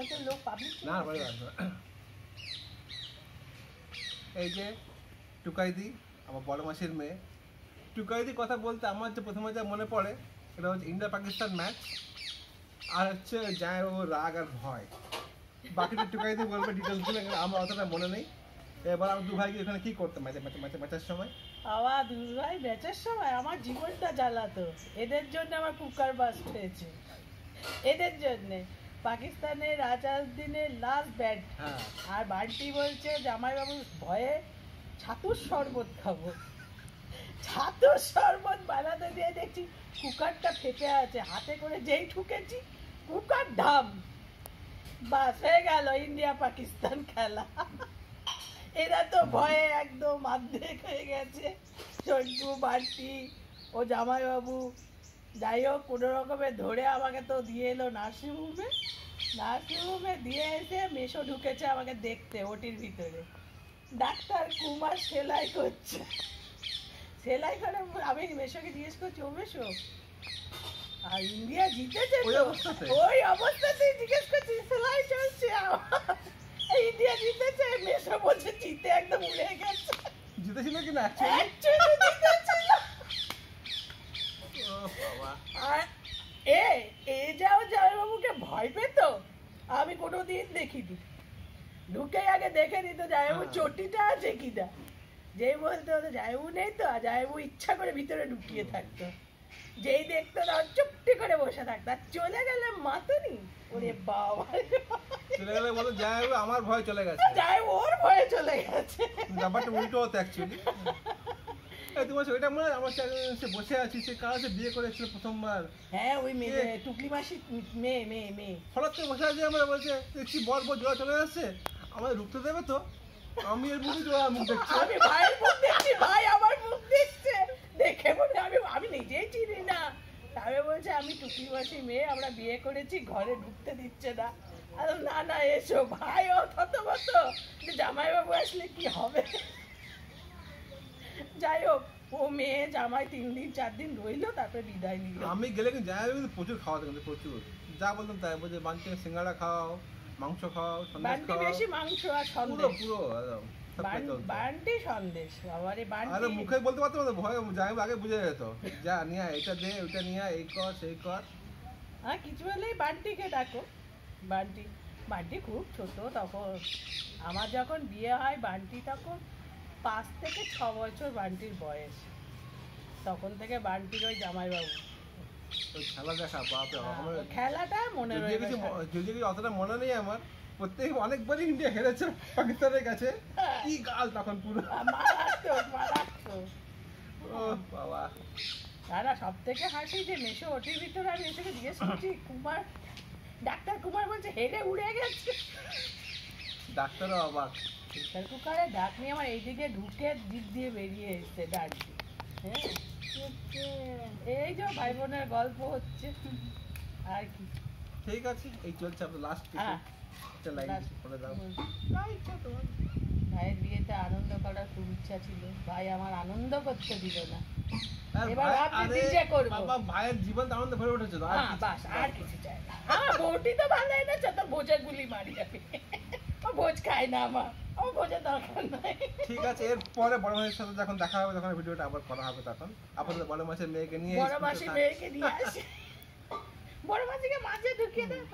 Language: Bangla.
আশপাশের লোক পাবলিক না বাড়ি এই যে টুকাইদি আমার বড় মাসির মেয়ে। টুকাইদি কথা বলতে আমার যে প্রথমে যা মনে পড়ে এটা হচ্ছে ইন্ডিয়া পাকিস্তান ম্যাচ আর হচ্ছে যায় ও রাগ আর ভয়। বাকিটা টুকাইদি বলবে ডিটেলসগুলো আমার অতটা মনে নেই। এবার আমি দু ভাইকে এখানে কি করতাম ম্যাচে ম্যাচে ম্যাচে ম্যাচের সময়? বাবা দুর্গাই ম্যাচের সময়? আমার জীবনটা জ্বালাতো। এদের জন্য আমার কুকার বাস্ট হয়েছে। এদের জন্যে। পাকিস্তানের রাজাউদ্দিনের লাস্ট ব্যাট আর বান্টি বলছে জামাইবাবু ভয়ে ছাতুর শরবত খাব। ছাতুর শরবত বানাতে দিয়ে দেখছি কুকারটা ফেটে আছে। হাতে করে যেই ঠুকেছি কুকার ধাম বাস হয়ে গেল ইন্ডিয়া পাকিস্তান খেলা। এরা তো ভয়ে একদম আর্ধেক হয়ে গেছে। চন্টু বান্টি ও জামাইবাবু যাই হোক কোনো রকমে ধরে আমাকে তো দিয়ে এলো নার্সিংহোমে। নার্সিংহোমে দিয়ে এসে মেশো ঢুকেছে আমাকে দেখতে ওটির ভিতরে। ডাক্তার কুমার সেলাই করছে। সেলাই করে আমি মেশোকে জিজ্ঞেস করছি ও মেশো আর ইন্ডিয়া জিতেছে ওই তো অবস্থাতে? ওই অবস্থাতেই জিজ্ঞেস করছি সেলাই চলছে আমার। ইন্ডিয়া জিতেছে মেশো বলছে জিতে একদম উড়ে গেছে জিতেছিল কি না actually? Actually জিতেছিল। ও বাবা আর এ এ যাও জামাইবাবুকে ভয় পেত? আমি কোনোদিন দেখিনি। ঢুকে আগে দেখে নিত জামাইবাবু হ্যাঁ। চটিটা আছে কিনা। যেই বলতো জামাইবাবু নেই তো আর জামাইবাবু ইচ্ছা করে ভিতরে ঢুকিয়ে থাকতো। যেই দেখতো না চুপটি করে বসে থাকতো। আর চলে গেলে মাতুনি? ওরে বাবা। চলে গেলে বলো যাই আমার ভয় চলে গেছে। জামাইবাবু ওর ভয়ে চলে গেছে। ব্যাপারটা উল্টো হতো অ্যাকচুয়ালি ওইটা মনে আমার সে বসে আছি সে কার সাথে বিয়ে করেছিল প্রথমবার? হ্যাঁ ওই মেয়ে? টুকলি মাসি মেয়ে মেয়ে মেয়ে। হঠাৎ করে বসে আছে আমরা বলছে দেখছি বর বর জোড়া চলে যাচ্ছে আমাদের ঢুকতে দেবে তো? আমি এর মুখে জোড়া মুখ দেখছি। আমি ভাইয়ের মুখ দেখছি ভাই আমার মুখ দেখছে। দেখে মনে আমি আমি নিজেই চিনি না। তবে বলছে আমি টুকি মাসি মেয়ে আমরা বিয়ে করেছি ঘরে ঢুকতে দিচ্ছে না। আর না না এসো ভাই ও থত মত জামাইবাবু আসলে কি হবে? যাই হোক ও মেয়ে জামাই তিন দিন চার দিন রইল তারপরে বিদায় নিল। আমি গেলে কিন্তু যাই কিন্তু প্রচুর কিন্তু প্রচুর। যা বলতাম তাই বলছে সিঙ্গাড়া খাও মাংস খাও সন্দেশ খাও। বেশি মাংস আর সন্দেশ। পুরো। বান্টি সন্দেশ বাবারে আরে মুখে বলতে পারতাম না ভয় যাই আগে বুঝে যেত। যা নিয়ে এটা দে নিয়ে এই কর সেই কর। হ্যাঁ কিছু হলেই বান্টিকে ডাকো। বান্টি বান্টি খুব ছোট তখন। আমার যখন বিয়ে হয় বান্টি তখন পাঁচ থেকে ছ বছর বান্টির বয়স। তখন থেকে বান্টির ওই জামাইবাবু। খেলা দেখা বাপরে আমার হ্যাঁ, খেলাটা মনে রয়ে গেছে। ম- অতটা মনে নেই আমার প্রত্যেক অনেকবারই ইন্ডিয়া হেরেছে পাকিস্তানের কাছে। কি গাল তখন পুরো। ও বাবা। দাদা সব থেকে হাসি যে মেশো ওটির ভিতরে আমি এসে জিজ্ঞেস করছি কুমার ডাক্তার কুমার বলছে হেরে উড়ে গেছে? ডাক্তারও অবাক। প্রেসার কুকারে ডাক নিয়ে আমার এইদিকে ঢুকে দিক দিয়ে বেরিয়ে এসছে ডাকটি হ্যাঁ? এই যে ভাই বোনের গল্প হচ্ছে। আর কি। ঠিক আছে এই চলছে আপনার লাস্ট একটা লাইন করে দাও। ভাইয়ের বিয়েতে আনন্দ করার খুব ইচ্ছা ছিল। ভাই আমার আনন্দ করতে দিল না। এবার ভাই- ভাবছি আরে বাবা ভাইয়ের জীবন আনন্দ ভরে উঠেছে। আর হ্যাঁ কিছু বাস আর কিছু চাই না। আমার বউটি তো ভালো এনেছে তো ভোজে গুলি মারি যাবে। ভোজ খাই না আমার আমার ভোজের দরকার নাই। ঠিক আছে এরপরে বড় মাসের সাথে যখন দেখা হবে তখন ভিডিওটা আবার করা হবে তখন। আপাতত বড় মাসের মেয়েকে নিয়ে বড় মাসি মেয়েকে নিয়ে আসি। বড় মাসিকে মাঝে ঢুকিয়ে দেয়